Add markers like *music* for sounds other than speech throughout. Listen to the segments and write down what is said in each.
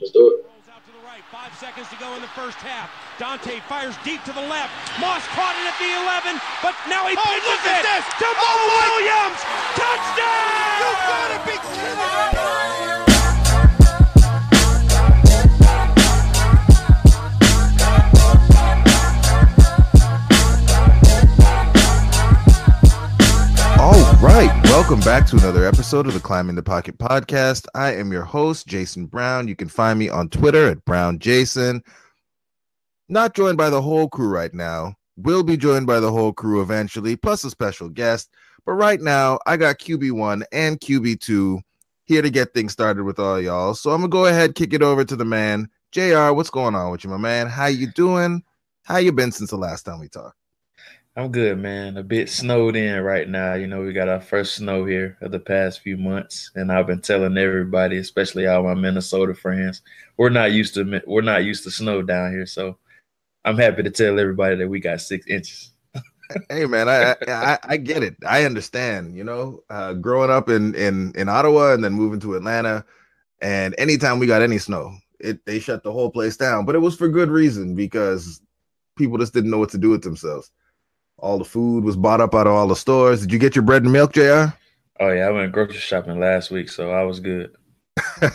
Let's do it. Five seconds to go in the first half. Daunte fires deep to the left. Moss caught it at the 11, but now he oh, pitches it this to Moe oh, Williams. Touchdown! You gotta be kidding me! Welcome back to another episode of the Climbing the Pocket podcast. I am your host, Jason Brown. You can find me on Twitter at Brown Jason. Not joined by the whole crew right now. Will be joined by the whole crew eventually, plus a special guest. But right now, I got QB1 and QB2 here to get things started with all y'all. So I'm gonna go ahead, kick it over to the man, JR. What's going on with you, my man? How you doing? How you been since the last time we talked? I'm good, man. A bit snowed in right now. You know, we got our first snow here of the past few months, and I've been telling everybody, especially all my Minnesota friends, we're not used to we're not used to snow down here. So I'm happy to tell everybody that we got six inches. hey man, I, I, I get it. I understand. You know, uh, growing up in in in Ottawa and then moving to Atlanta, and anytime we got any snow, it they shut the whole place down. But it was for good reason because people just didn't know what to do with themselves. All the food was bought up out of all the stores. Did you get your bread and milk, Jr? Oh yeah, I went grocery shopping last week, so I was good. *laughs*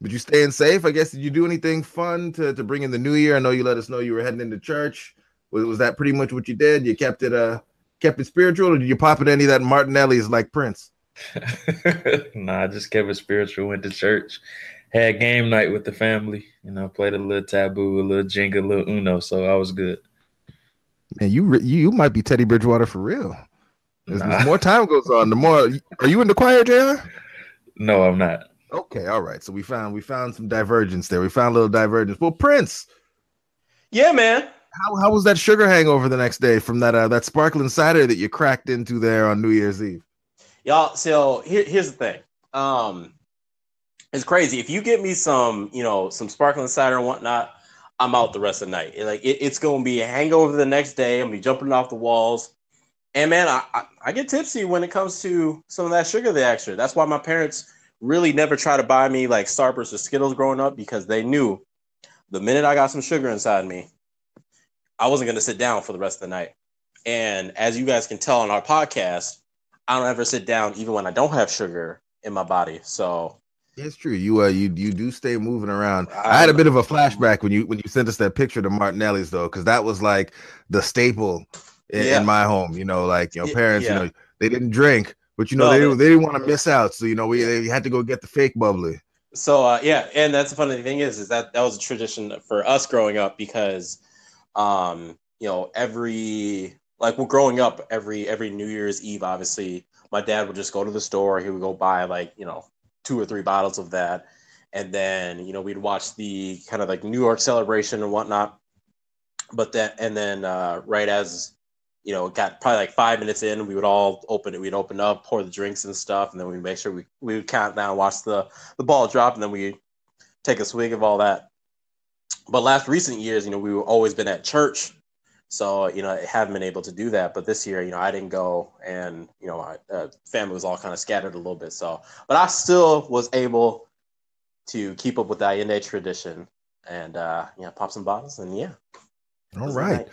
But you staying safe? I guess. Did you do anything fun to, to bring in the new year? I know you let us know you were heading into church. Was, was that pretty much what you did? You kept it uh kept it spiritual, or did you pop in any of that Martinelli's like Prince? *laughs* nah, I just kept it spiritual. Went to church, had game night with the family. You know, played a little taboo, a little Jenga, a little Uno, so I was good. Man, you you, you might be Teddy Bridgewater for real. As, nah. more time goes on, the more are you in the choir, Jr. No, I'm not. Okay, all right. So we found we found some divergence there. We found a little divergence. Well, Prince. Yeah, man. How, how was that sugar hangover the next day from that uh, that sparkling cider that you cracked into there on New Year's Eve? Y'all, so here, here's the thing. Um, it's crazy. If you get me some, you know, some sparkling cider and whatnot, I'm out the rest of the night. Like it, it's gonna be a hangover the next day. I'm gonna be jumping off the walls. And man, I, I, I get tipsy when it comes to some of that sugar the extra. That's why my parents really never try to buy me like Starburst or Skittles growing up because they knew the minute I got some sugar inside me, I wasn't gonna sit down for the rest of the night. And as you guys can tell on our podcast, I don't ever sit down even when I don't have sugar in my body. So it's true. You uh you you do stay moving around. I, I had a bit of a flashback when you when you sent us that picture to Martinelli's though, because that was like the staple in, yeah. in, my home. You know, like your know, parents, yeah. you know, they didn't drink, but you know, no, they, they, they didn't want to miss out. So you know, we they had to go get the fake bubbly. So uh, yeah, and that's the funny thing is, is that that was a tradition for us growing up because, um, you know, every like we're growing up every every New Year's Eve, obviously, my dad would just go to the store. He would go buy like you know two or three bottles of that. And then, you know, we'd watch the kind of like New York celebration and whatnot. But then, and then uh, right as, you know, it got probably like five minutes in, we would all open it. We'd open up, pour the drinks and stuff. And then we'd make sure we, we would count down, watch the, the ball drop. And then we take a swig of all that. But last recent years, you know, we've always been at church so, you know, I haven't been able to do that. But this year, you know, I didn't go and, you know, my uh, family was all kind of scattered a little bit. So, but I still was able to keep up with the Allende tradition and, uh, you know, pop some bottles and yeah. All right.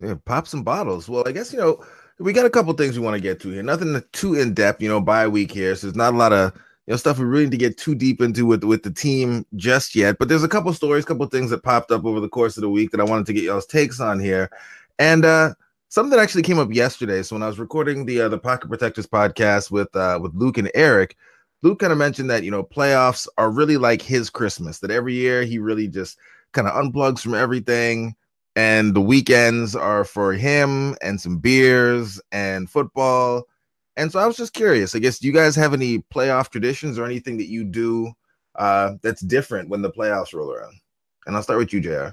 Yeah, pop some bottles. Well, I guess, you know, we got a couple things we want to get to here. Nothing too in depth, you know, bye week here. So there's not a lot of you know stuff we really need to get too deep into with with the team just yet. But there's a couple stories, couple things that popped up over the course of the week that I wanted to get y'all's takes on here, and uh something that actually came up yesterday. So when I was recording the uh, the Pocket Protectors podcast with uh with Luke and Eric, Luke kind of mentioned that you know playoffs are really like his Christmas. That every year he really just kind of unplugs from everything. And the weekends are for him and some beers and football and so I was just curious. I guess do you guys have any playoff traditions or anything that you do uh, that's different when the playoffs roll around? And I'll start with you, Jr.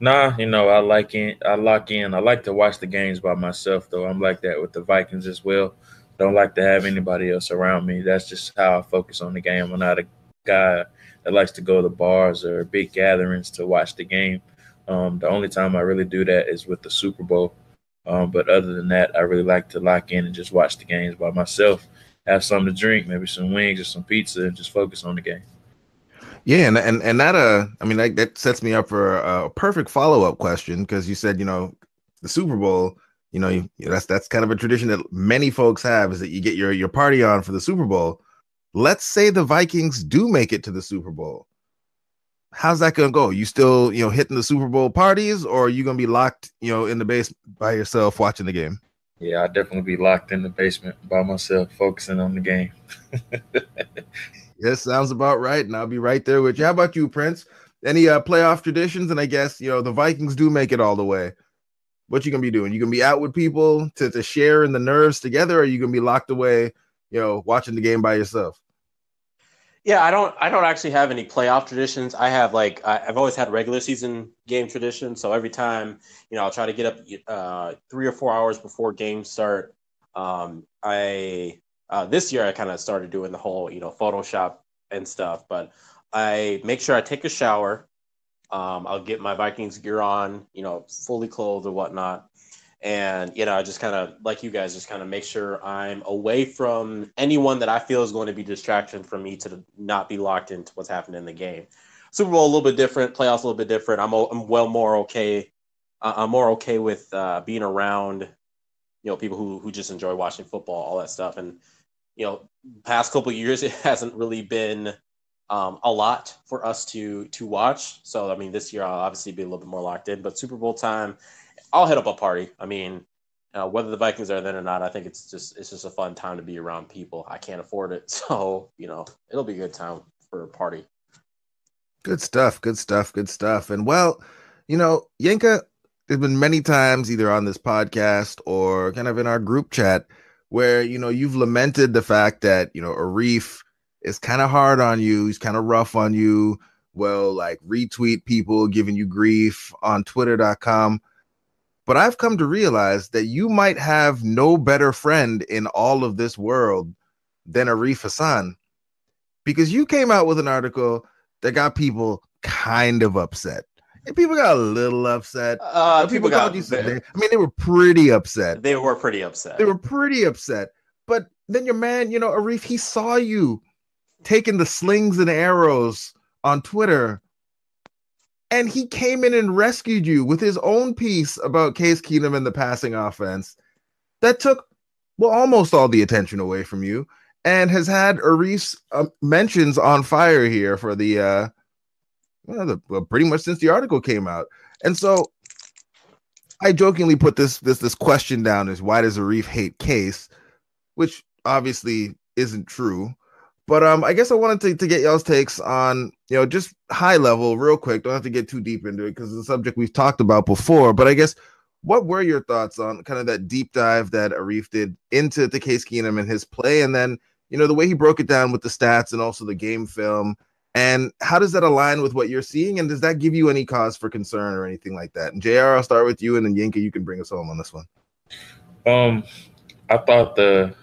Nah, you know I like in. I lock in. I like to watch the games by myself, though. I'm like that with the Vikings as well. Don't like to have anybody else around me. That's just how I focus on the game. I'm not a guy that likes to go to bars or big gatherings to watch the game. Um, the only time I really do that is with the Super Bowl. Um, but other than that, I really like to lock in and just watch the games by myself, have something to drink, maybe some wings or some pizza, and just focus on the game. Yeah, and and and that uh, I mean that, that sets me up for a, a perfect follow up question because you said you know the Super Bowl, you know you, that's that's kind of a tradition that many folks have is that you get your your party on for the Super Bowl. Let's say the Vikings do make it to the Super Bowl. How's that gonna go? You still you know hitting the Super Bowl parties, or are you gonna be locked you know in the base by yourself watching the game? Yeah, I'd definitely be locked in the basement by myself, focusing on the game. *laughs* yes, sounds about right. And I'll be right there with you. How about you, Prince? Any uh, playoff traditions? And I guess you know the Vikings do make it all the way. What you gonna be doing? You gonna be out with people to, to share in the nerves together, or are you gonna be locked away, you know, watching the game by yourself? Yeah, I don't. I don't actually have any playoff traditions. I have like I, have always had regular season game traditions. So every time, you know, I'll try to get up uh, three or four hours before games start. Um, I uh, this year I kind of started doing the whole, you know, Photoshop and stuff. But I make sure I take a shower. Um, I'll get my Vikings gear on, you know, fully clothed or whatnot and you know i just kind of like you guys just kind of make sure i'm away from anyone that i feel is going to be distraction for me to not be locked into what's happening in the game. Super bowl a little bit different playoffs a little bit different. I'm, I'm well more okay i'm more okay with uh, being around you know people who, who just enjoy watching football all that stuff. And you know past couple years *laughs* it hasn't really been um, a lot for us to to watch. So i mean this year i'll obviously be a little bit more locked in but super bowl time I'll hit up a party. I mean, uh, whether the Vikings are there or not, I think it's just it's just a fun time to be around people. I can't afford it, *laughs* so you know it'll be a good time for a party. Good stuff. Good stuff. Good stuff. And well, you know, Yinka, there's been many times either on this podcast or kind of in our group chat where you know you've lamented the fact that you know Arif is kind of hard on you. He's kind of rough on you. Well, like retweet people giving you grief on Twitter.com but I've come to realize that you might have no better friend in all of this world than Arif Hassan because you came out with an article that got people kind of upset. And people got a little upset. Uh, people, people got. You they, I mean, they were pretty upset. They were pretty upset. They were pretty upset. But then your man, you know, Arif, he saw you taking the slings and arrows on Twitter and he came in and rescued you with his own piece about Case Keenum and the passing offense that took well almost all the attention away from you and has had Arif's uh, mentions on fire here for the uh well, the, well, pretty much since the article came out. And so I jokingly put this this this question down is why does Arif hate Case, which obviously isn't true. But um, I guess I wanted to, to get y'all's takes on, you know, just high level, real quick. Don't have to get too deep into it because it's a subject we've talked about before. But I guess what were your thoughts on kind of that deep dive that Arif did into the Case Keenum and his play, and then you know the way he broke it down with the stats and also the game film, and how does that align with what you're seeing, and does that give you any cause for concern or anything like that? And Jr., I'll start with you, and then Yinka, you can bring us home on this one. Um, I thought the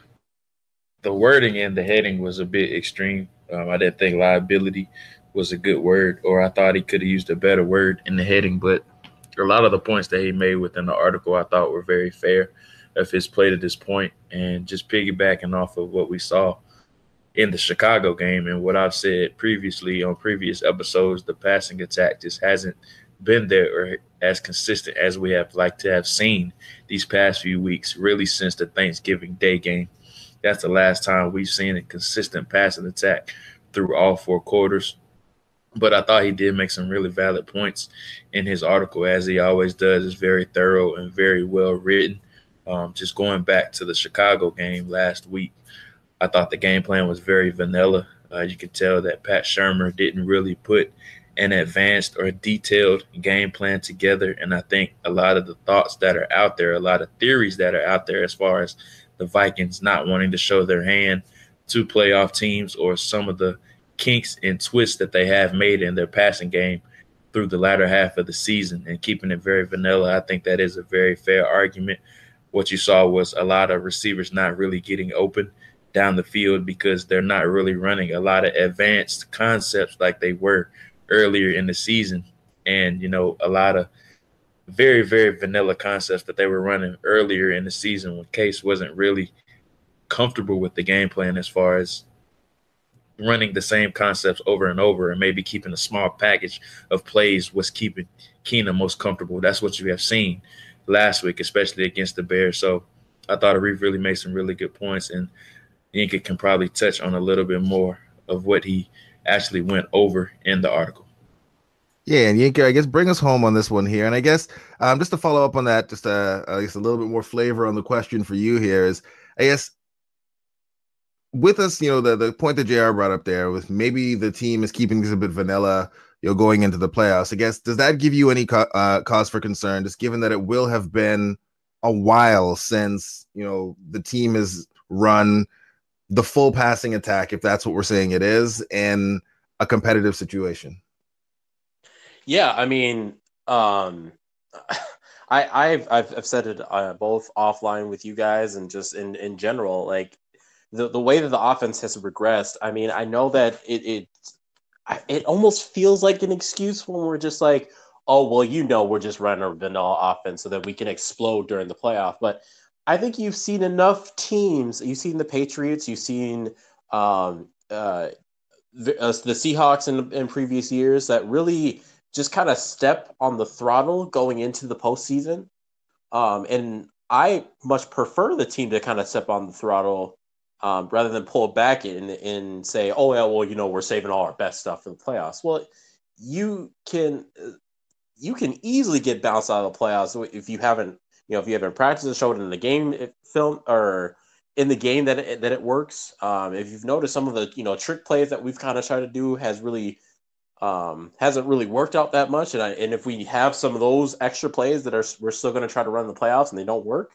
the wording and the heading was a bit extreme. Um, I didn't think liability was a good word, or I thought he could have used a better word in the heading. But a lot of the points that he made within the article I thought were very fair of his play to this point, and just piggybacking off of what we saw in the Chicago game and what I've said previously on previous episodes, the passing attack just hasn't been there or as consistent as we have liked to have seen these past few weeks, really since the Thanksgiving Day game. That's the last time we've seen a consistent passing attack through all four quarters. But I thought he did make some really valid points in his article, as he always does. It's very thorough and very well written. Um, just going back to the Chicago game last week, I thought the game plan was very vanilla. Uh, you could tell that Pat Shurmur didn't really put an advanced or detailed game plan together. And I think a lot of the thoughts that are out there, a lot of theories that are out there as far as the Vikings not wanting to show their hand to playoff teams or some of the kinks and twists that they have made in their passing game through the latter half of the season and keeping it very vanilla. I think that is a very fair argument. What you saw was a lot of receivers not really getting open down the field because they're not really running a lot of advanced concepts like they were earlier in the season. And, you know, a lot of very, very vanilla concepts that they were running earlier in the season when Case wasn't really comfortable with the game plan as far as running the same concepts over and over and maybe keeping a small package of plays was keeping Keenum most comfortable. That's what you have seen last week, especially against the Bears. So I thought Arif really made some really good points, and Yinka can probably touch on a little bit more of what he actually went over in the article. Yeah, and Yinka, I guess bring us home on this one here. And I guess um, just to follow up on that, just uh, I guess a little bit more flavor on the question for you here is, I guess with us, you know, the the point that JR brought up there with maybe the team is keeping this a bit vanilla, you know, going into the playoffs. I guess does that give you any co- uh, cause for concern, just given that it will have been a while since you know the team has run the full passing attack, if that's what we're saying it is, in a competitive situation. Yeah, I mean, um, *laughs* I I've I've, I've said it uh, both offline with you guys and just in in general, like the the way that the offense has regressed. I mean, I know that it it it almost feels like an excuse when we're just like, oh well, you know, we're just running a vanilla offense so that we can explode during the playoff. But I think you've seen enough teams. You've seen the Patriots. You've seen um, uh, the, uh, the Seahawks in, in previous years that really just kind of step on the throttle going into the postseason. Um, and I much prefer the team to kind of step on the throttle um, rather than pull back and, and say, oh, yeah, well, you know, we're saving all our best stuff for the playoffs. Well, you can you can easily get bounced out of the playoffs if you haven't, you know, if you haven't practiced and showed in the game film or in the game that it, that it works. Um, if you've noticed some of the, you know, trick plays that we've kind of tried to do has really um, hasn't really worked out that much. And I, and if we have some of those extra plays that are we're still going to try to run the playoffs and they don't work,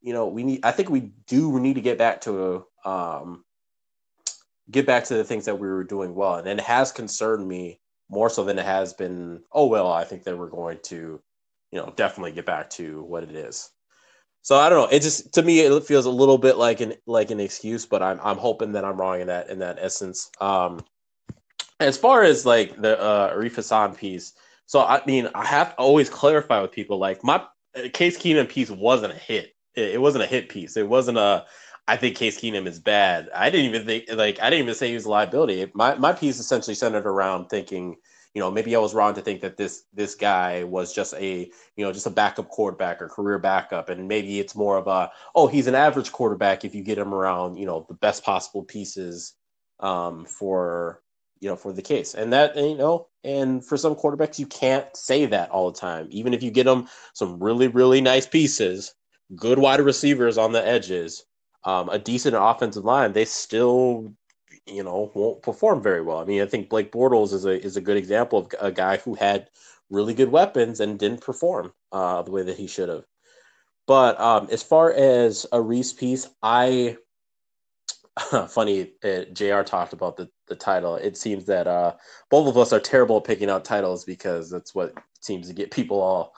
you know, we need. I think we do need to get back to um, get back to the things that we were doing well, and it has concerned me more so than it has been. Oh well, I think that we're going to, you know, definitely get back to what it is. So I don't know. It just to me it feels a little bit like an like an excuse, but I'm I'm hoping that I'm wrong in that in that essence. Um, as far as like the uh, Arif Hassan piece, so I mean, I have to always clarify with people like my Case Keenum piece wasn't a hit. It, it wasn't a hit piece. It wasn't a. I think Case Keenum is bad. I didn't even think like I didn't even say he was a liability. My my piece essentially centered around thinking, you know, maybe I was wrong to think that this this guy was just a you know just a backup quarterback or career backup, and maybe it's more of a oh he's an average quarterback if you get him around you know the best possible pieces um, for you know, for the case. And that, you know, and for some quarterbacks, you can't say that all the time. Even if you get them some really, really nice pieces, good wide receivers on the edges, um, a decent offensive line, they still, you know, won't perform very well. I mean, I think Blake Bortles is a is a good example of a guy who had really good weapons and didn't perform uh, the way that he should have. But um, as far as Arif's piece, I *laughs* funny uh, jr talked about the, the title. It seems that uh, both of us are terrible at picking out titles because that's what seems to get people all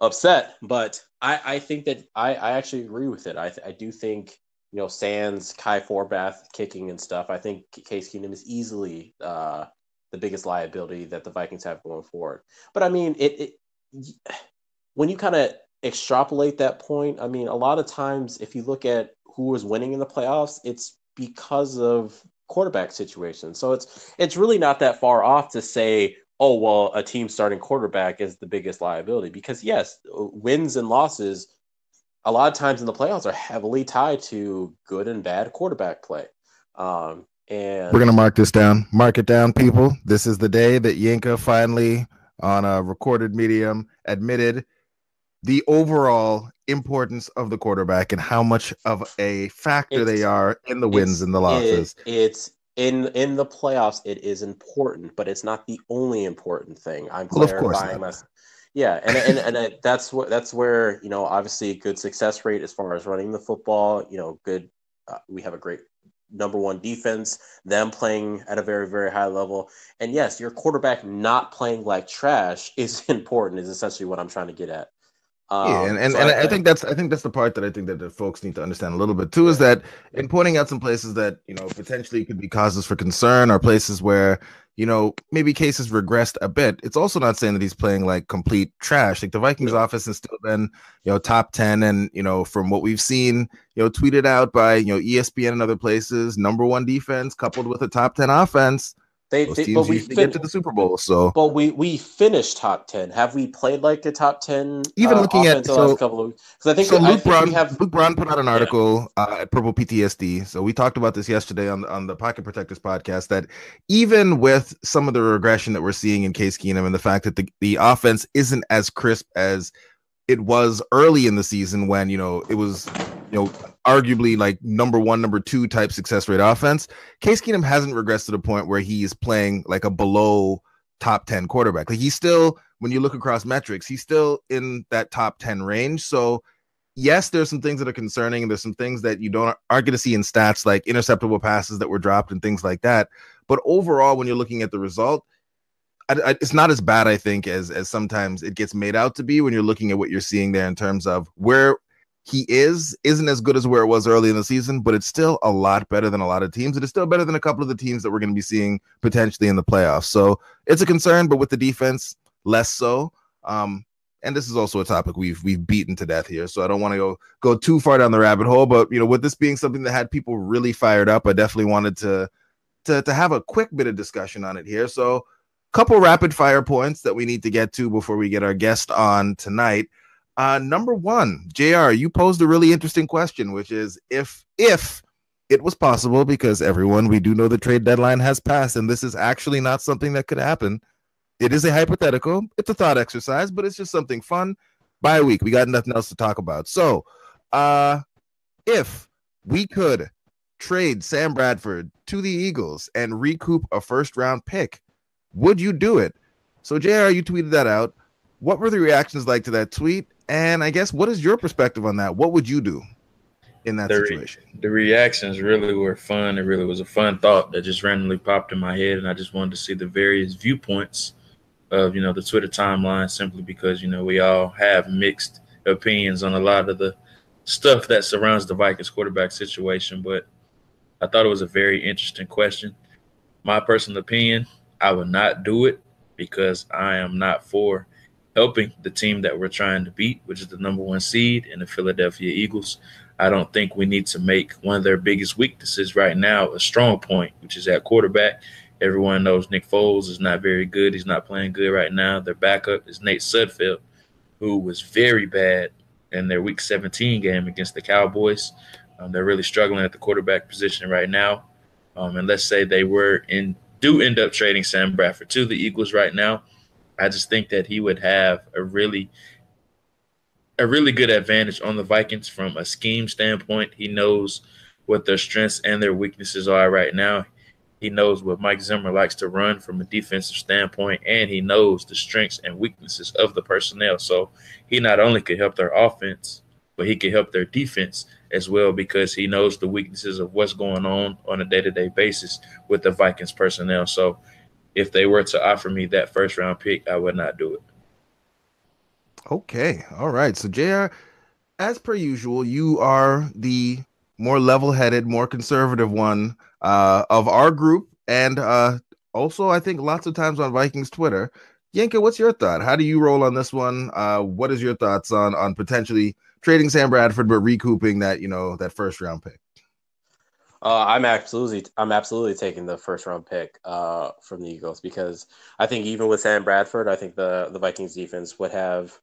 upset. But i, I think that I, I actually agree with it. I, I do think you know Sands Kai Forbath kicking and stuff i think case keenum is easily uh, the biggest liability that the vikings have going forward. But i mean it, it when you kind of extrapolate that point i mean a lot of times if you look at who was winning in the playoffs, it's because of quarterback situations. So it's it's really not that far off to say, oh well, a team starting quarterback is the biggest liability because yes, wins and losses a lot of times in the playoffs are heavily tied to good and bad quarterback play. Um, and we're gonna mark this down. Mark it down, people. This is the day that Yinka finally, on a recorded medium, admitted the overall importance of the quarterback and how much of a factor it's, they are in the wins and the losses. It, it's in in the playoffs. It is important, but it's not the only important thing. I'm well, clarifying my. Yeah, and and and, and that's what that's where you know obviously good success rate as far as running the football. You know, good. Uh, we have a great number one defense, them playing at a very, very high level. And yes, your quarterback not playing like trash *laughs* is important, is essentially what I'm trying to get at. Um, yeah, and, and, so and I, I, think that's I think that's the part that I think that the folks need to understand a little bit too is that in pointing out some places that you know potentially could be causes for concern or places where you know, maybe Case's regressed a bit. It's also not saying that he's playing like complete trash. Like the Vikings office has still been, you know, top 10. And, you know, from what we've seen, you know, tweeted out by, you know, ESPN and other places, number one defense coupled with a top 10 offense. They, Those they teams but we fin- get to the Super Bowl. So but we we finished top ten. Have we played like a top ten? Even uh, looking at- offense the so- last couple of weeks, because I think so I Luke think Brown, we have Luke Brown put out an article uh, at Purple PTSD. So we talked about this yesterday on the, on the Pocket Protectors podcast. That even with some of the regression that we're seeing in Case Keenum and the fact that the, the offense isn't as crisp as it was early in the season when you know it was you know arguably like number one, number two type success rate offense. Case Keenum hasn't regressed to the point where he's playing like a below top 10 quarterback. Like he's still, when you look across metrics, he's still in that top 10 range. So yes, there's some things that are concerning, there's some things that you don't aren't going to see in stats like interceptable passes that were dropped and things like that. But overall, when you're looking at the result, I, I, it's not as bad, I think, as as sometimes it gets made out to be when you're looking at what you're seeing there in terms of where he is isn't as good as where it was early in the season, but it's still a lot better than a lot of teams. It is still better than a couple of the teams that we're going to be seeing potentially in the playoffs. So it's a concern, but with the defense, less so. Um, and this is also a topic we've we've beaten to death here, so I don't want to go go too far down the rabbit hole. But you know, with this being something that had people really fired up, I definitely wanted to to to have a quick bit of discussion on it here. So, couple rapid fire points that we need to get to before we get our guest on tonight. Uh, number one, Jr. You posed a really interesting question, which is if if it was possible, because everyone we do know the trade deadline has passed, and this is actually not something that could happen. It is a hypothetical. It's a thought exercise, but it's just something fun. By a week, we got nothing else to talk about. So, uh, if we could trade Sam Bradford to the Eagles and recoup a first round pick, would you do it? So, JR, you tweeted that out. What were the reactions like to that tweet? And I guess what is your perspective on that? What would you do in that The re- situation? The reactions really were fun. It really was a fun thought that just randomly popped in my head, and I just wanted to see the various viewpoints of you know the Twitter timeline, simply because you know we all have mixed opinions on a lot of the stuff that surrounds the Vikings quarterback situation. But I thought it was a very interesting question. My personal opinion, I would not do it because I am not for helping the team that we're trying to beat, which is the number one seed in the Philadelphia Eagles. I don't think we need to make one of their biggest weaknesses right now a strong point, which is at quarterback. Everyone knows Nick Foles is not very good. He's not playing good right now. Their backup is Nate Sudfeld, who was very bad in their Week 17 game against the Cowboys. Um, they're really struggling at the quarterback position right now. Um, and let's say they were in do end up trading Sam Bradford to the Eagles right now. I just think that he would have a really a really good advantage on the Vikings from a scheme standpoint. He knows what their strengths and their weaknesses are right now. He knows what Mike Zimmer likes to run from a defensive standpoint, and he knows the strengths and weaknesses of the personnel. So he not only could help their offense, but he could help their defense as well because he knows the weaknesses of what's going on on a day-to-day basis with the Vikings personnel. So if they were to offer me that first round pick, I would not do it. Okay. All right. So, JR, as per usual, you are the more level headed, more conservative one uh, of our group. And uh, also, I think lots of times on Vikings Twitter. Yinka, what's your thought? How do you roll on this one? Uh, what is your thoughts on on potentially trading Sam Bradford but recouping that you know that first round pick? Uh, I'm absolutely, I'm absolutely taking the first round pick uh, from the Eagles because I think even with Sam Bradford, I think the the Vikings defense would have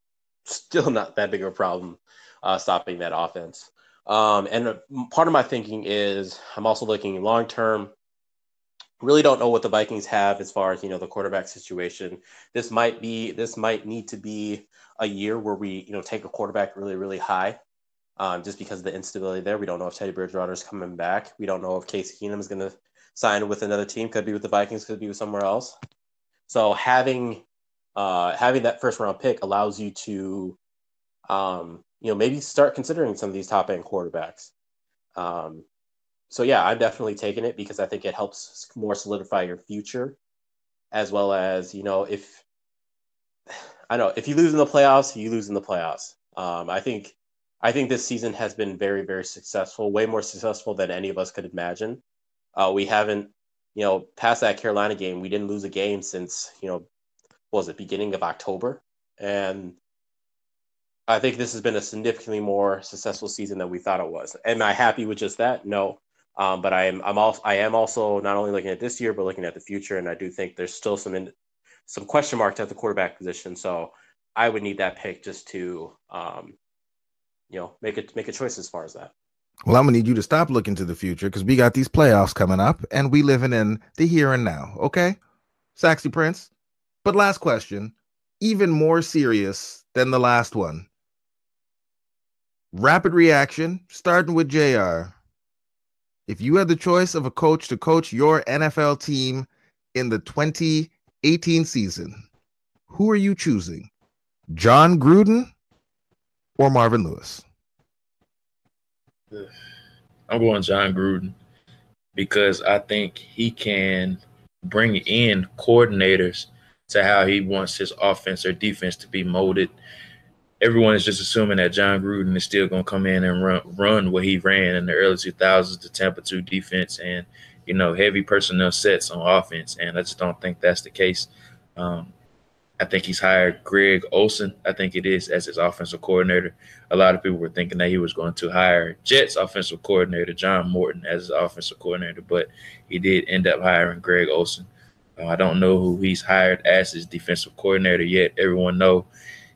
still not that big of a problem uh, stopping that offense. Um, and part of my thinking is I'm also looking long term. Really don't know what the Vikings have as far as you know the quarterback situation. This might be this might need to be a year where we you know take a quarterback really really high um, just because of the instability there. We don't know if Teddy Bridgewater is coming back. We don't know if Case Keenum is going to sign with another team. Could be with the Vikings. Could be with somewhere else. So having uh, having that first round pick allows you to, um, you know, maybe start considering some of these top end quarterbacks. Um, so yeah, I'm definitely taking it because I think it helps more solidify your future, as well as you know if *sighs* I know if you lose in the playoffs, you lose in the playoffs. Um, I think I think this season has been very, very successful, way more successful than any of us could imagine. Uh, we haven't you know, past that Carolina game, we didn't lose a game since you know, was it beginning of October, and I think this has been a significantly more successful season than we thought it was. Am I happy with just that? No. Um, but I am I'm also I am also not only looking at this year but looking at the future, and I do think there's still some in, some question marks at the quarterback position. So I would need that pick just to um, you know make it make a choice as far as that. Well, I'm gonna need you to stop looking to the future because we got these playoffs coming up, and we living in the here and now. Okay, Saxy Prince. But last question, even more serious than the last one. Rapid reaction, starting with JR. If you had the choice of a coach to coach your NFL team in the 2018 season, who are you choosing? Jon Gruden or Marvin Lewis? I'm going Jon Gruden because I think he can bring in coordinators to how he wants his offense or defense to be molded everyone is just assuming that Jon Gruden is still going to come in and run run what he ran in the early 2000s, the Tampa 2 defense, and you know heavy personnel sets on offense. And I just don't think that's the case. Um, I think he's hired Greg Olson. I think it is as his offensive coordinator. A lot of people were thinking that he was going to hire Jets offensive coordinator John Morton as his offensive coordinator, but he did end up hiring Greg Olson. Uh, I don't know who he's hired as his defensive coordinator yet. Everyone know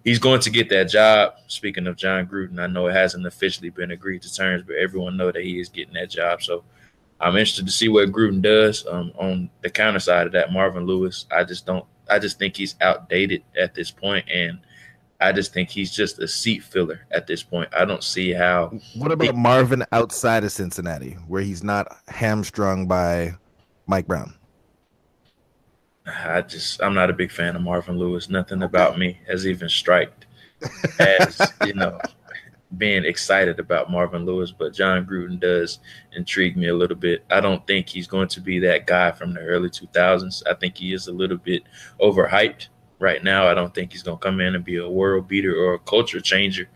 he's going to get that job. Speaking of Jon Gruden, I know it hasn't officially been agreed to terms, but everyone know that he is getting that job. So I'm interested to see what Gruden does. Um, on the counter side of that, Marvin Lewis, I just don't. I just think he's outdated at this point, and I just think he's just a seat filler at this point. I don't see how. What about he, Marvin outside of Cincinnati, where he's not hamstrung by Mike Brown? I just I'm not a big fan of Marvin Lewis. Nothing about me has even striked as you know being excited about Marvin Lewis, but Jon Gruden does intrigue me a little bit. I don't think he's going to be that guy from the early 2000s. I think he is a little bit overhyped right now. I don't think he's going to come in and be a world beater or a culture changer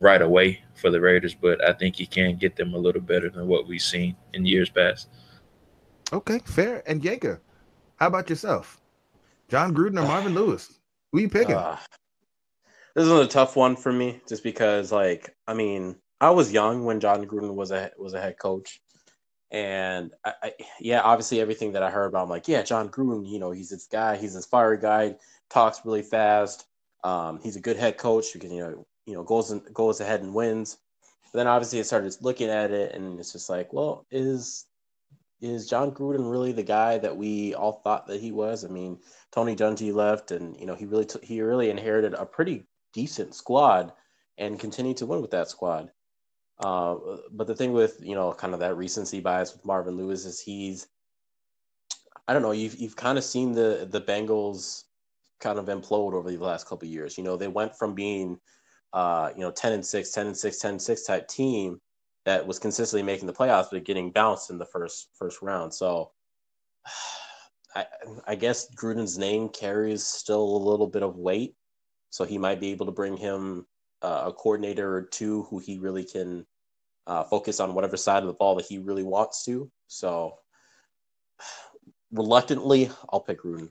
right away for the Raiders, but I think he can get them a little better than what we've seen in years past. Okay, fair. And Yinka, how about yourself? Jon Gruden or Marvin Lewis? Who you picking? Uh, this is a tough one for me, just because, like, I mean, I was young when Jon Gruden was a was a head coach, and I, I, yeah, obviously everything that I heard about, I'm like, yeah, Jon Gruden, you know, he's this guy, he's this fiery guy, talks really fast. Um, he's a good head coach because you know, you know, goes and goes ahead and wins. But then obviously I started looking at it, and it's just like, well, is is Jon Gruden really the guy that we all thought that he was? I mean, Tony Dungy left, and you know he really t- he really inherited a pretty decent squad and continue to win with that squad. Uh, but the thing with you know kind of that recency bias with Marvin Lewis is he's I don't know you've you've kind of seen the the Bengals kind of implode over the last couple years. You know they went from being uh, you know 10 and 6, 10 and 6, 10 and 6 type team that was consistently making the playoffs but getting bounced in the first first round. So *sighs* I, I guess Gruden's name carries still a little bit of weight, so he might be able to bring him uh, a coordinator or two who he really can uh, focus on whatever side of the ball that he really wants to. So *sighs* reluctantly, I'll pick Gruden.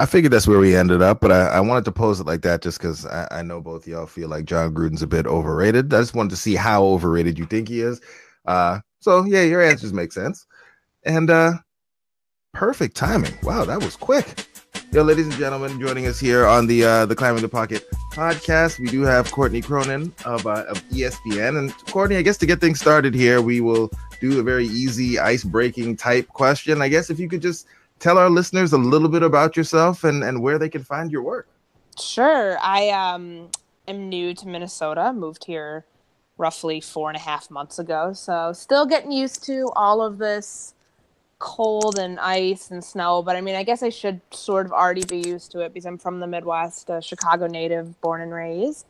I figured that's where we ended up, but I, I wanted to pose it like that just because I, I, know both y'all feel like Jon Gruden's a bit overrated. I just wanted to see how overrated you think he is. Uh, so yeah, your answers make sense. And uh, perfect timing. Wow, that was quick. Yo, ladies and gentlemen, joining us here on the uh, the Climbing the Pocket podcast, we do have Courtney Cronin of, uh, of ESPN. And Courtney, I guess to get things started here, we will do a very easy ice breaking type question. I guess if you could just tell our listeners a little bit about yourself and, and where they can find your work. Sure. I um, am new to Minnesota, moved here roughly four and a half months ago. So still getting used to all of this cold and ice and snow. But I mean, I guess I should sort of already be used to it because I'm from the Midwest, a Chicago native, born and raised.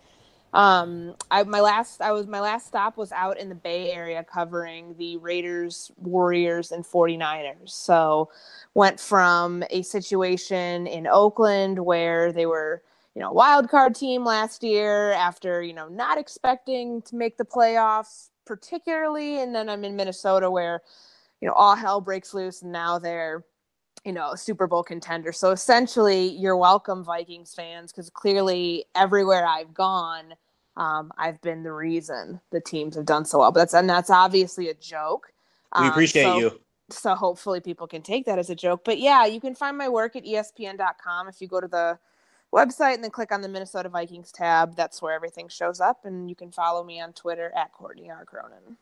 Um, I my last I was my last stop was out in the Bay Area covering the Raiders, Warriors, and 49ers. So went from a situation in Oakland where they were, you know, wild card team last year after, you know, not expecting to make the playoffs particularly, and then I'm in Minnesota where you know, all hell breaks loose and now they're, you know, Super Bowl contender. So essentially, you're welcome, Vikings fans, because clearly everywhere I've gone, um, I've been the reason the teams have done so well. But that's and that's obviously a joke. We Um, appreciate so- you. so hopefully people can take that as a joke. But yeah, you can find my work at ESPN.com if you go to the website and then click on the Minnesota Vikings tab. That's where everything shows up, and you can follow me on Twitter at Courtney R. Cronin.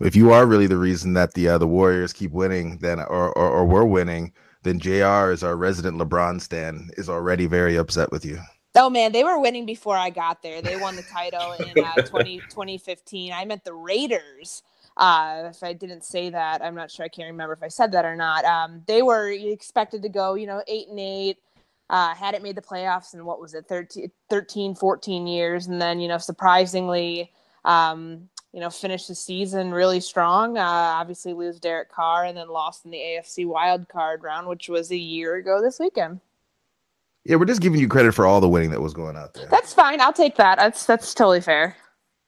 If you are really the reason that the uh, the Warriors keep winning, then or, or or we're winning, then Jr. is our resident LeBron stan is already very upset with you. Oh man, they were winning before I got there. They won the title in uh, *laughs* 20, 2015. I meant the Raiders. Uh, if I didn't say that, I'm not sure. I can't remember if I said that or not. Um, they were expected to go, you know, eight and eight. Uh, hadn't made the playoffs in what was it, 13, 13 14 years. And then, you know, surprisingly, um, you know, finish the season really strong. Uh, obviously, lose Derek Carr and then lost in the AFC wild card round, which was a year ago this weekend. Yeah, we're just giving you credit for all the winning that was going out there. That's fine. I'll take that. That's that's totally fair.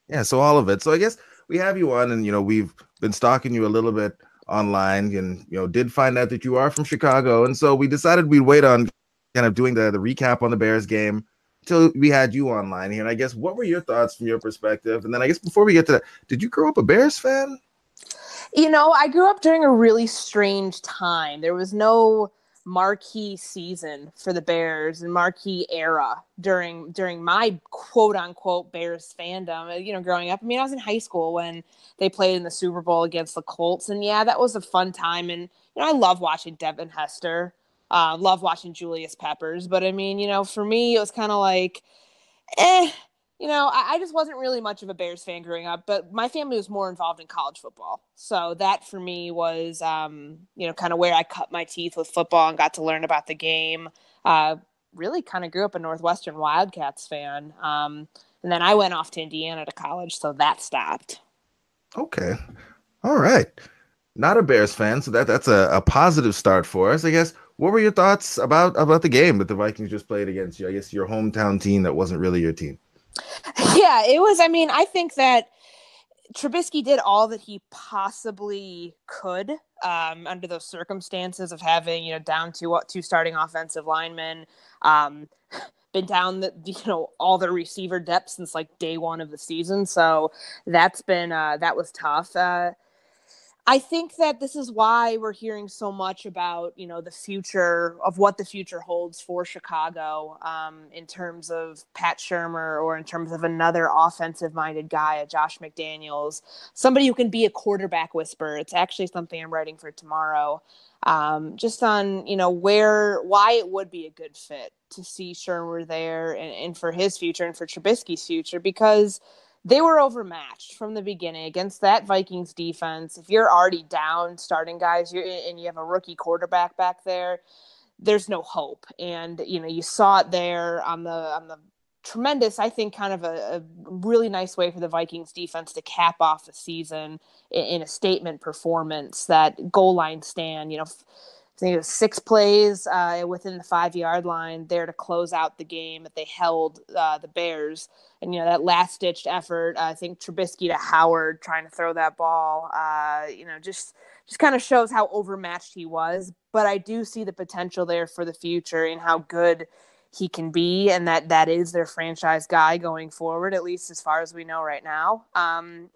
Yeah, so all of it. So I guess we have you on, and you know we've been stalking you a little bit online, and you know did find out that you are from Chicago, and so we decided we'd wait on kind of doing the the recap on the Bears game until we had you online here. And I guess what were your thoughts from your perspective? And then I guess before we get to that, did you grow up a Bears fan? You know, I grew up during a really strange time. There was no marquee season for the Bears and marquee era during during my quote unquote Bears fandom. You know, growing up. I mean, I was in high school when they played in the Super Bowl against the Colts, and yeah, that was a fun time. And you know, I love watching Devin Hester. Uh, love watching Julius Peppers, but I mean, you know, for me, it was kind of like, eh, you know, I, I just wasn't really much of a Bears fan growing up, but my family was more involved in college football. So that for me was, um, you know, kind of where I cut my teeth with football and got to learn about the game. Uh, really kind of grew up a Northwestern Wildcats fan. Um, and then I went off to Indiana to college, so that stopped. Okay, all right. Not a Bears fan, so that that's a, a positive start for us, I guess. What were your thoughts about about the game that the Vikings just played against you? I guess your hometown team that wasn't really your team. *laughs* Yeah, it was. I mean, I think that Trubisky did all that he possibly could um, under those circumstances of having you know down to two starting offensive linemen, um, been down the *laughs* you know all the receiver depth since like day one of the season. So that's been uh, that was tough. Uh, I think that this is why we're hearing so much about you know the future of what the future holds for Chicago um, in terms of Pat Shurmur or in terms of another offensive-minded guy, a Josh McDaniels, somebody who can be a quarterback whisperer. It's actually something I'm writing for tomorrow, um, just on you know where why it would be a good fit to see Shermer there and, and for his future and for Trubisky's future because they were overmatched from the beginning against that Vikings defense. If you're already down starting guys you're, and you have a rookie quarterback back there, there's no hope. And you know, you saw it there on the on the tremendous, I think, kind of a, a really nice way for the Vikings defense to cap off the season in, in a statement performance. That goal line stand, you know. I think it was six plays uh, within the five yard line there to close out the game that they held uh, the Bears. And, you know, that last ditched effort, uh, I think Trubisky to Howard trying to throw that ball, uh, you know, just just kind of shows how overmatched he was. But I do see the potential there for the future and how good he can be, and that that is their franchise guy going forward, at least as far as we know right now. Um,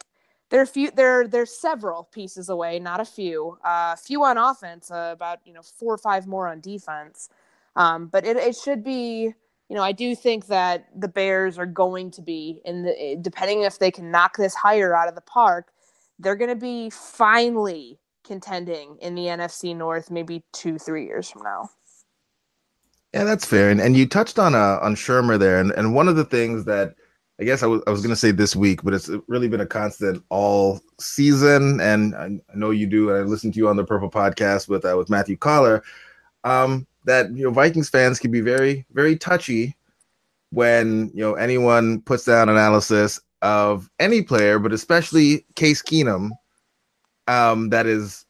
there are few there there's several pieces away not a few. A uh, few on offense uh, about you know four or five more on defense. Um, but it, it should be you know i do think that the bears are going to be in the depending if they can knock this higher out of the park they're going to be finally contending in the nfc north maybe two three years from now. Yeah that's fair. And, and you touched on uh, on Shurmur there. And, and one of the things that I guess I was, I was going to say this week, but it's really been a constant all season. And I, know you do. And I listened to you on the Purple podcast with uh, with Matthew Coller. Um, that you know Vikings fans can be very very touchy when you know anyone puts down analysis of any player, but especially Case Keenum, um, that is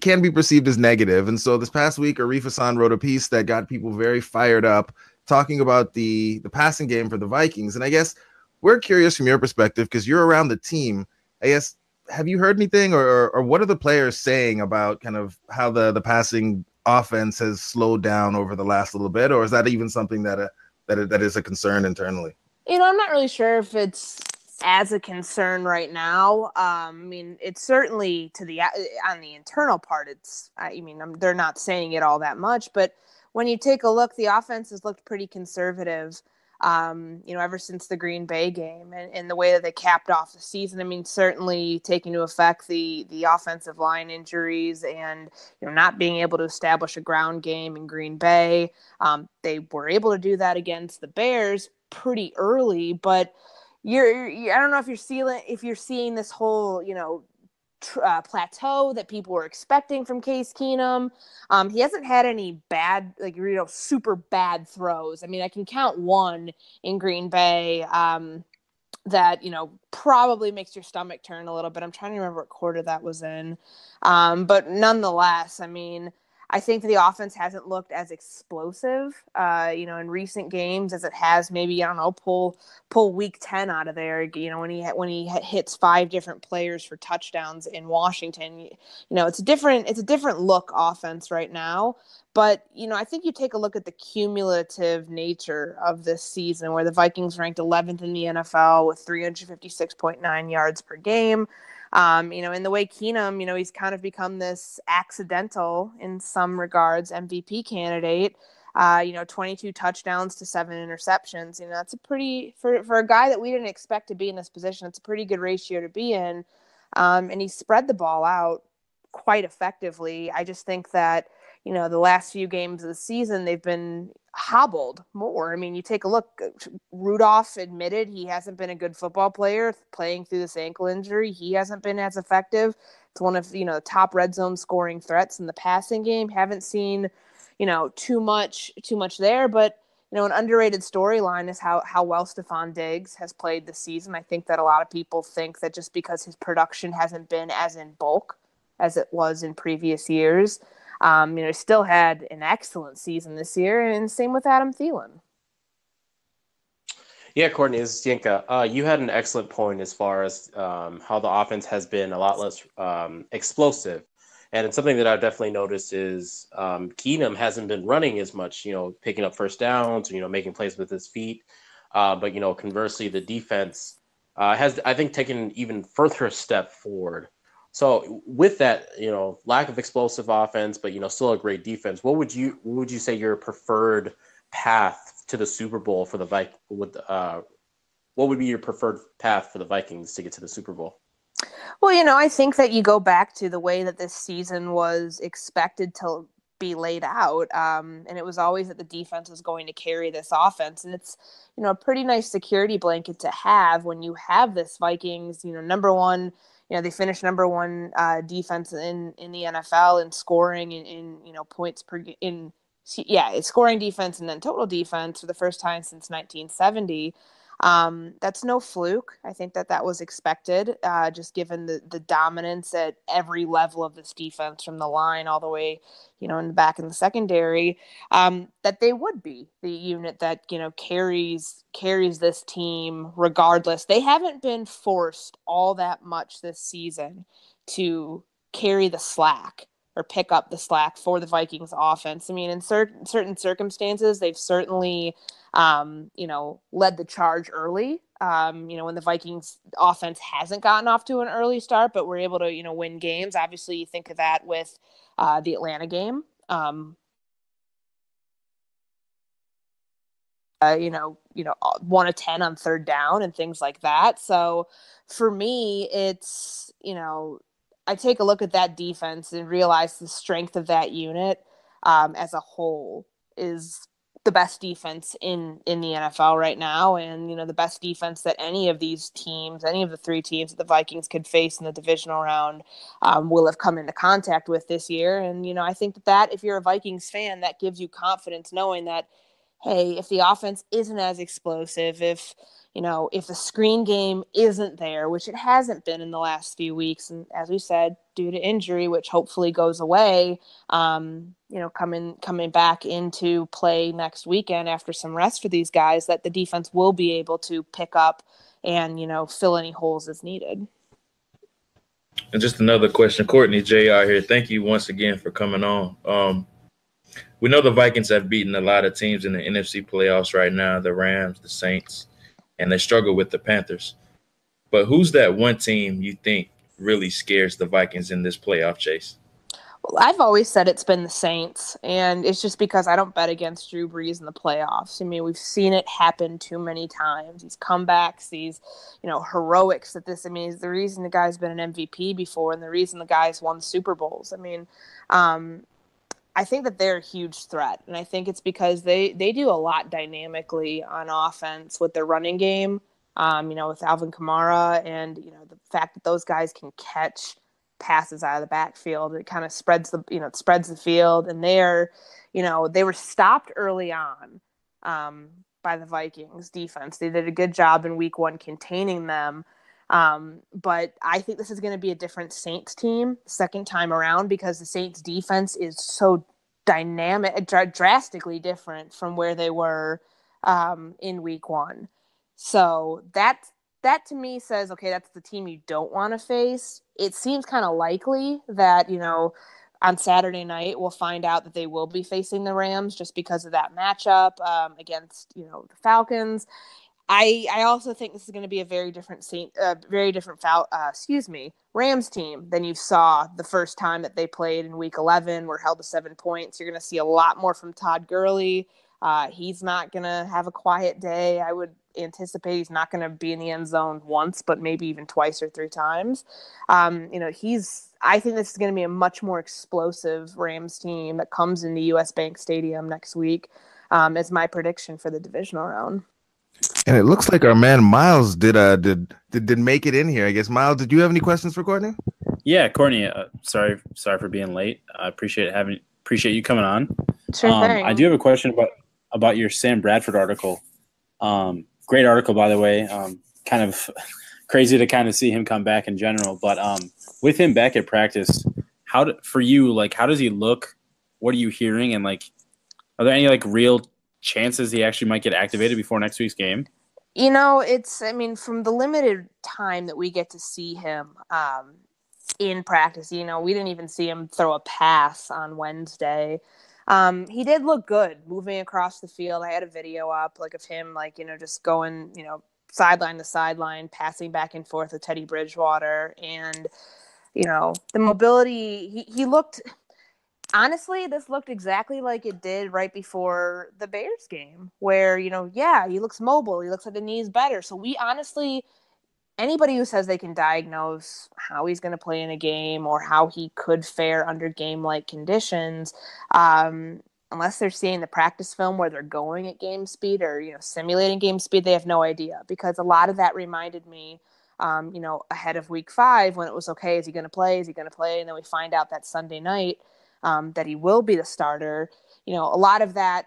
can be perceived as negative. And so this past week, Arif Hassan wrote a piece that got people very fired up, talking about the the passing game for the Vikings. And I guess we're curious from your perspective because you're around the team. I guess have you heard anything, or, or what are the players saying about kind of how the the passing offense has slowed down over the last little bit, or is that even something that uh, that that is a concern internally? You know, I'm not really sure if it's as a concern right now. Um, I mean, it's certainly to the on the internal part. It's I mean, I'm, they're not saying it all that much, but when you take a look, the offense has looked pretty conservative um, you know, ever since the Green Bay game and, and, the way that they capped off the season. I mean, certainly taking into effect the the offensive line injuries and you know not being able to establish a ground game in Green Bay. Um, they were able to do that against the Bears pretty early, but you're, you're I don't know if you're seeing if you're seeing this whole you know uh, plateau that people were expecting from Case Keenum. Um, he hasn't had any bad, like you know, super bad throws. I mean, I can count one in Green Bay um, that you know probably makes your stomach turn a little bit. I'm trying to remember what quarter that was in, um, but nonetheless, I mean. I think the offense hasn't looked as explosive, uh, you know, in recent games as it has maybe I don't know pull pull week ten out of there. You know, when he when he hits five different players for touchdowns in Washington, you, know, it's a different it's a different look offense right now. But you know, I think you take a look at the cumulative nature of this season, where the Vikings ranked 11th in the NFL with 356.9 yards per game. Um, you know, in the way Keenum, you know, he's kind of become this accidental in some regards MVP candidate. Uh, you know, 22 touchdowns to seven interceptions. You know, that's a pretty for for a guy that we didn't expect to be in this position. It's a pretty good ratio to be in, um, and he spread the ball out quite effectively. I just think that you know the last few games of the season they've been hobbled more. I mean, you take a look. Uh, Rudolph admitted he hasn't been a good football player playing through this ankle injury. He hasn't been as effective. It's one of you know the top red zone scoring threats in the passing game. Haven't seen you know too much too much there, but you know an underrated storyline is how how well Stefon Diggs has played this season. I think that a lot of people think that just because his production hasn't been as in bulk as it was in previous years um, you know, still had an excellent season this year, and same with Adam Thielen. Yeah, Courtney, this is Yinka. Uh, you had an excellent point as far as um, how the offense has been a lot less um, explosive. And it's something that I've definitely noticed is um, Keenum hasn't been running as much, you know, picking up first downs, you know, making plays with his feet. Uh, but, you know, conversely, the defense uh, has, I think, taken an even further step forward. So with that, you know, lack of explosive offense, but you know, still a great defense. What would you what would you say your preferred path to the Super Bowl for the? With uh, what would be your preferred path for the Vikings to get to the Super Bowl? Well, you know, I think that you go back to the way that this season was expected to be laid out. Um, and it was always that the defense was going to carry this offense. And it's, you know, a pretty nice security blanket to have when you have this Vikings, you know, number one you know they finished number one uh, defense in in the NFL in scoring in, in you know points per in yeah scoring defense and then total defense for the first time since 1970 um, that's no fluke. I think that that was expected, uh, just given the the dominance at every level of this defense, from the line all the way, you know, in the back in the secondary. Um, that they would be the unit that you know carries carries this team regardless. They haven't been forced all that much this season to carry the slack or pick up the slack for the Vikings offense. I mean, in certain certain circumstances, they've certainly um, you know, led the charge early. Um, you know, when the Vikings offense hasn't gotten off to an early start, but we're able to, you know, win games. Obviously, you think of that with uh, the Atlanta game. Um, uh, you know, you know, uh, one of ten on third down and things like that. So, for me, it's you know, I take a look at that defense and realize the strength of that unit um, as a whole is the best defense in in the NFL right now. And you know the best defense that any of these teams any of the three teams that the Vikings could face in the divisional round um, will have come into contact with this year. And you know I think that that if you're a Vikings fan that gives you confidence knowing that hey if the offense isn't as explosive if you know, if the screen game isn't there, which it hasn't been in the last few weeks, and as we said, due to injury, which hopefully goes away, um, you know, coming coming back into play next weekend after some rest for these guys, that the defense will be able to pick up and you know fill any holes as needed. And just another question, Courtney Jr. here. Thank you once again for coming on. Um, we know the Vikings have beaten a lot of teams in the NFC playoffs right now, the Rams, the Saints, and they struggle with the Panthers. But who's that one team you think really scares the Vikings in this playoff chase? Well, I've always said it's been the Saints, and it's just because I don't bet against Drew Brees in the playoffs. I mean, we've seen it happen too many times. These comebacks, these, you know, heroics that this, I mean, is the reason the guy's been an MVP before and the reason the guy's won Super Bowls. I mean, um, I think that they're a huge threat, and I think it's because they they do a lot dynamically on offense with their running game. Um, you know, with Alvin Kamara, and you know the fact that those guys can catch passes out of the backfield, it kind of spreads the you know it spreads the field, and they're you know they were stopped early on um, by the Vikings defense. They did a good job in Week One containing them. Um, but I think this is going to be a different Saints team second time around because the Saints defense is so dynamic, dr- drastically different from where they were um, in week one. So that that to me says, okay, that's the team you don't want to face. It seems kind of likely that you know on Saturday night we'll find out that they will be facing the Rams just because of that matchup um, against you know the Falcons. I I also think this is going to be a very different scene, uh, very different foul, uh, excuse me, Rams team than you saw the first time that they played in Week 11. We're held to seven points. You're going to see a lot more from Todd Gurley. Uh, he's not going to have a quiet day. I would anticipate he's not going to be in the end zone once, but maybe even twice or three times. Um, you know, he's. I think this is going to be a much more explosive Rams team that comes into U.S. Bank Stadium next week. Um, is my prediction for the divisional round. And it looks like our man Miles did uh did did, did make it in here. I guess Miles, did you have any questions for Courtney? Yeah, Courtney. Uh, sorry, sorry for being late. I appreciate having appreciate you coming on. Sure um, thing. I do have a question about about your Sam Bradford article. Um, great article, by the way. Um, kind of *laughs* crazy to kind of see him come back in general, but um, with him back at practice, how do, for you like how does he look? What are you hearing? And like, are there any like real chances he actually might get activated before next week's game? You know, it's, I mean, from the limited time that we get to see him um, in practice, you know, we didn't even see him throw a pass on Wednesday. Um, he did look good moving across the field. I had a video up, like, of him, like, you know, just going, you know, sideline to sideline, passing back and forth with Teddy Bridgewater. And, you know, the mobility, he, he looked, honestly, this looked exactly like it did right before the Bears game, where, you know, yeah, he looks mobile. He looks like the knee's better. So we honestly, anybody who says they can diagnose how he's going to play in a game or how he could fare under game like conditions, um, unless they're seeing the practice film where they're going at game speed or, you know, simulating game speed, they have no idea because a lot of that reminded me. Um, you know, ahead of week five, when it was okay, is he going to play? Is he going to play? And then we find out that Sunday night um, that he will be the starter. You know, a lot of that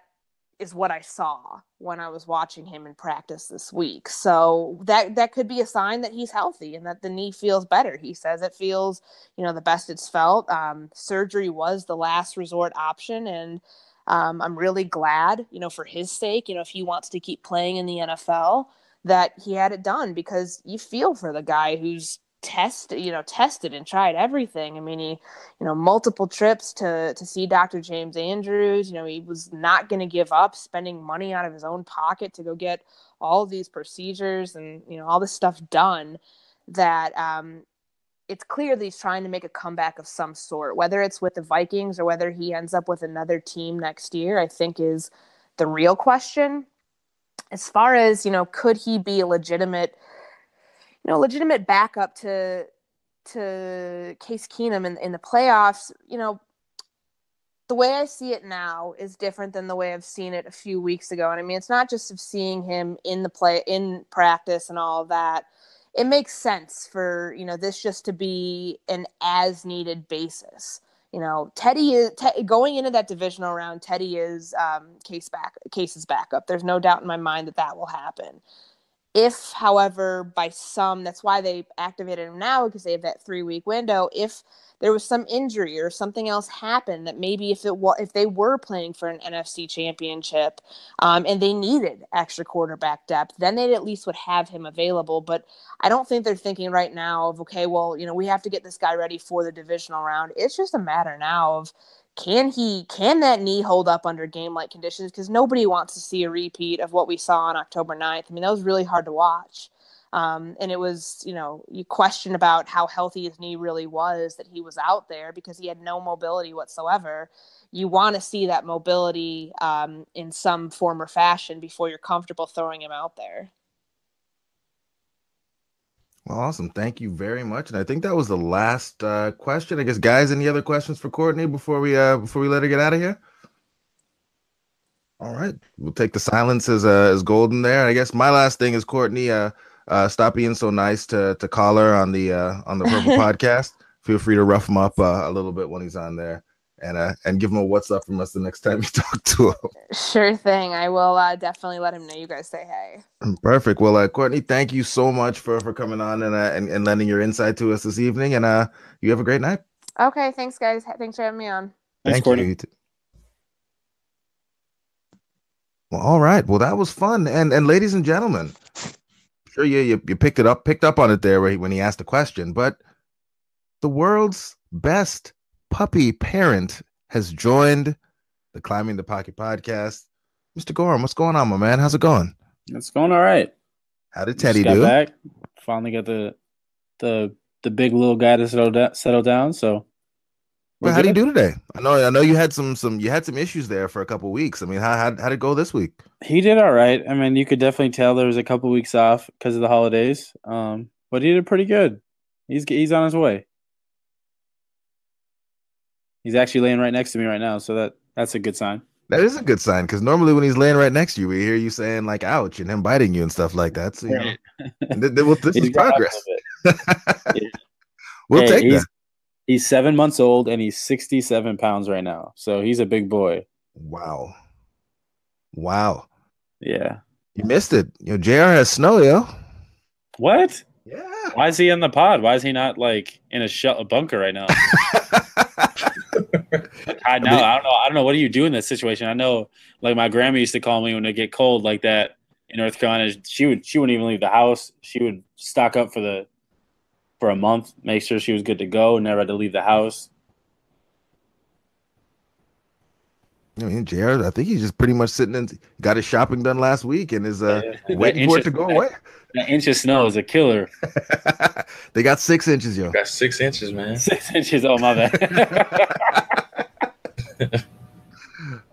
is what I saw when I was watching him in practice this week. So that that could be a sign that he's healthy and that the knee feels better. He says it feels, you know, the best it's felt. Um, surgery was the last resort option, and um, I'm really glad, you know, for his sake, you know, if he wants to keep playing in the NFL, that he had it done because you feel for the guy who's test you know tested and tried everything. I mean he you know multiple trips to to see dr james andrews. You know he was not going to give up spending money out of his own pocket to go get all these procedures and you know all this stuff done that um it's clear that he's trying to make a comeback of some sort. Whether it's with the vikings or whether he ends up with another team next year i think is the real question. As far as you know could he be a legitimate you know, legitimate backup to to Case Keenum in, in the playoffs, you know, the way I see it now is different than the way I've seen it a few weeks ago. And I mean, it's not just of seeing him in the play, in practice, and all that. It makes sense for you know this just to be an as needed basis. You know, Teddy is te- going into that divisional round. Teddy is um, case back, case's backup. There's no doubt in my mind that that will happen. If, however, by some, that's why they activated him now because they have that three week window. If there was some injury or something else happened that maybe if it was if they were playing for an NFC championship um, and they needed extra quarterback depth, then they at least would have him available. But I don't think they're thinking right now of okay, well, you know, we have to get this guy ready for the divisional round. It's just a matter now of can he can that knee hold up under game like conditions? Because nobody wants to see a repeat of what we saw on october 9th i mean that was really hard to watch. Um, and it was you know you question about how healthy his knee really was that he was out there because he had no mobility whatsoever. You want to see that mobility um, in some form or fashion before you're comfortable throwing him out there awesome. Thank you very much. And I think that was the last uh, question. I guess, guys, any other questions for Courtney before we uh, before we let her get out of here? All right, we'll take the silence as uh, as golden there. I guess my last thing is Courtney. Uh, uh, stop being so nice to to Coller on the uh, on the Purple *laughs* Podcast. Feel free to rough him up uh, a little bit when he's on there and uh, and give him a what's up from us the next time you *laughs* talk to him. Sure thing. I will uh, definitely let him know you guys say hey. Perfect. Well, uh, Courtney, thank you so much for for coming on and uh, and, and lending your insight to us this evening. And uh, you have a great night. Okay. Thanks, guys. Thanks for having me on. Thanks, Thank Courtney. you. Well, all right. Well, that was fun. And and ladies and gentlemen, sure you you, you picked it up picked up on it there when he asked the question, but the world's best puppy parent has joined the Climbing the Pocket podcast. Mr. Gorham, what's going on, my man? How's it going? It's going all right. How did Teddy do? back. Finally got the the the big little guy to settle down. Settle down. So Well, how do you do today? I know I know you had some some you had some issues there for a couple weeks. I mean, how how how'd it go this week? He did all right. I mean, you could definitely tell there was a couple weeks off because of the holidays. Um, but he did pretty good. He's he's on his way. He's actually laying right next to me right now, so that that's a good sign. That is a good sign because normally when he's laying right next to you, we hear you saying like "ouch" and him biting you and stuff like that. So you know, and th- th- well, this *laughs* is grown up a progress. bit. *laughs* we'll Hey, take he's, that. He's seven months old and he's sixty-seven pounds right now, so he's a big boy. Wow, wow, Yeah. you missed it. You know, Jr. has snow, yo. What? Yeah. Why is he in the pod? Why is he not like in a, sh- a bunker right now? *laughs* I know. I don't know. I don't know. What do you do in this situation? I know, like my grandma used to call me when it get cold like that in North Carolina. She would. She wouldn't even leave the house. She would stock up for the for a month, make sure she was good to go, never had to leave the house. I mean, Jr. I think he's just pretty much sitting and got his shopping done last week and is uh, That waiting for it to go away. That inch of snow is a killer. *laughs* they got six inches, yo. Got six inches, man. *laughs* Six inches. Oh my bad. *laughs*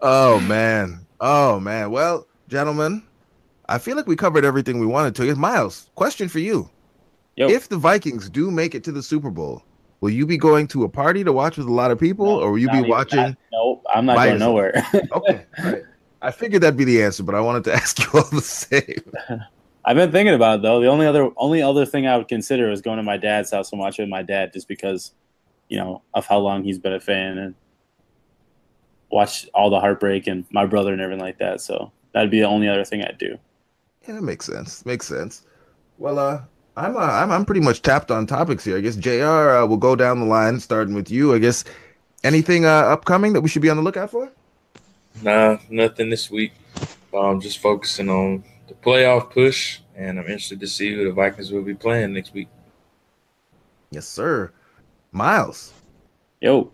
Oh man. Oh man. Well, gentlemen, I feel like we covered everything we wanted to. Miles, question for you. Yo, If the Vikings do make it to the Super Bowl, will you be going to a party to watch with a lot of people, No, or will you be watching? that. Nope, I'm not going yourself. nowhere. *laughs* Okay. right. I figured that'd be the answer, but I wanted to *laughs* ask you all the same. *laughs* I've been thinking about it though. The only other only other thing I would consider is going to my dad's house and watching with my dad, just because, you know, of how long he's been a fan and watch all the heartbreak and my brother and everything like that. So that'd be the only other thing I'd do. Yeah, that makes sense. Makes sense. Well, uh, I'm uh, I'm I'm pretty much tapped on topics here. I guess Jr. Uh, will go down the line, starting with you. I guess anything uh, upcoming that we should be on the lookout for. Nah, nothing this week. I'm just focusing on the playoff push, and I'm interested to see who the Vikings will be playing next week. Yes, sir. Miles, Yo,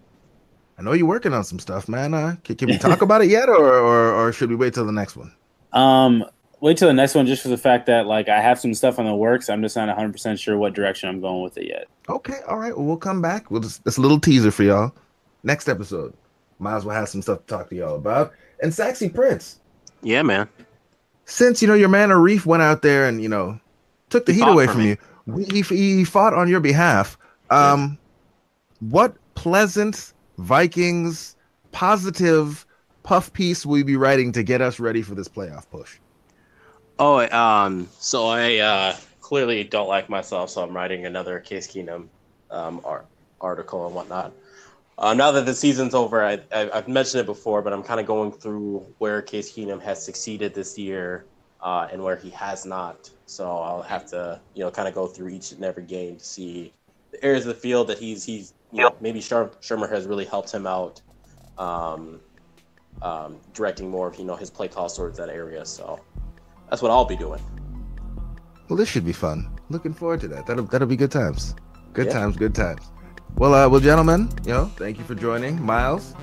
I know you're working on some stuff, man. Uh, can, can we talk about it yet, or, or or should we wait till the next one? *laughs* um, wait till the next one, just for the fact that like I have some stuff on the works. I'm just not 100 percent sure what direction I'm going with it yet. Okay, all right. Well, we'll come back. We'll just that's a little teaser for y'all. Next episode, might as well have some stuff to talk to y'all about. And Saxy Prince, Yeah, man. since you know your man Arif went out there and you know took the He heat away from me. you, we, he, he fought on your behalf. Um, what pleasant Vikings positive puff piece will you be writing to get us ready for this playoff push? Oh, um, so I uh, clearly don't like myself, so I'm writing another Case Keenum um, art, article and whatnot. Uh, now that the season's over, I, I've mentioned it before, but I'm kind of going through where Case Keenum has succeeded this year uh, and where he has not. So I'll have to, you know, kind of go through each and every game to see the areas of the field that he's he's you know, maybe Sher- Shurmur has really helped him out, um, um, directing more of you know his play calls towards that area. So that's what I'll be doing. Well, this should be fun. Looking forward to that. That'll that'll be good times. Good Yeah. times. Good times. Well, uh, well, gentlemen, you know, thank you for joining, Miles.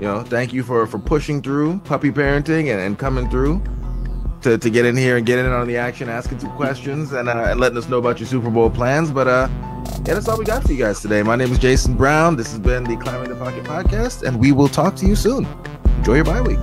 You know, thank you for for pushing through puppy parenting and, and coming through to, to get in here and get in on the action, asking some questions and uh, and letting us know about your Super Bowl plans. But uh, yeah, that's all we got for you guys today. My name is Jason Brown. This has been the Climbing the Pocket podcast, and we will talk to you soon. Enjoy your bye week.